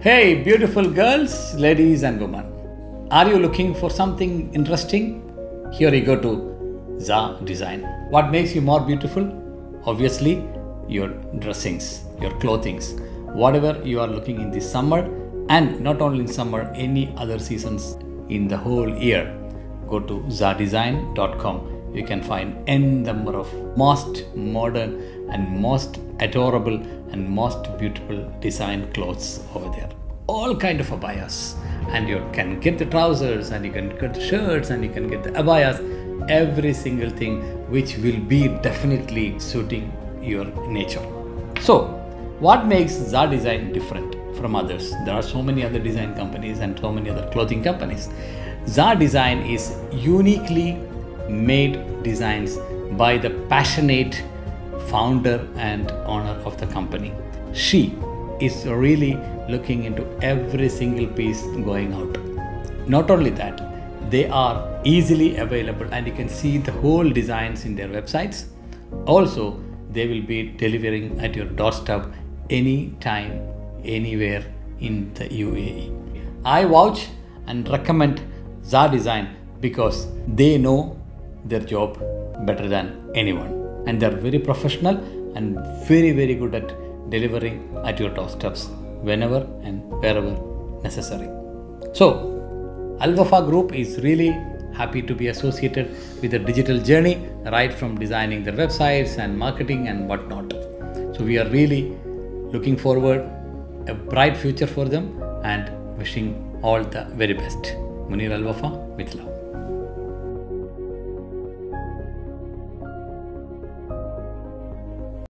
Hey, beautiful girls, ladies, and women. Are you looking for something interesting? Here you go to ZAH Design. What makes you more beautiful? Obviously, your dressings, your clothings, whatever you are looking in this summer, and not only in summer, any other seasons in the whole year. Go to zahdesign.com. You can find n number of most modern and most adorable and most beautiful design clothes over there. All kind of abayas, and you can get the trousers, and you can get the shirts, and you can get the abayas. Every single thing which will be definitely suiting your nature. So, what makes ZAH Design different from others? There are so many other design companies and so many other clothing companies. ZAH Design is uniquely made designs by the passionate founder and owner of the company. She is really looking into every single piece going out. Not only that, they are easily available and you can see the whole designs in their websites. Also, they will be delivering at your doorstep anytime, anywhere in the UAE. I vouch and recommend ZAH Design because they know their job better than anyone. And they're very professional and very very good at delivering at your doorsteps whenever and wherever necessary. So Alwafaa Group is really happy to be associated with the digital journey right from designing their websites and marketing and whatnot. So we are really looking forward a bright future for them and wishing all the very best. Munir Al Wafa with love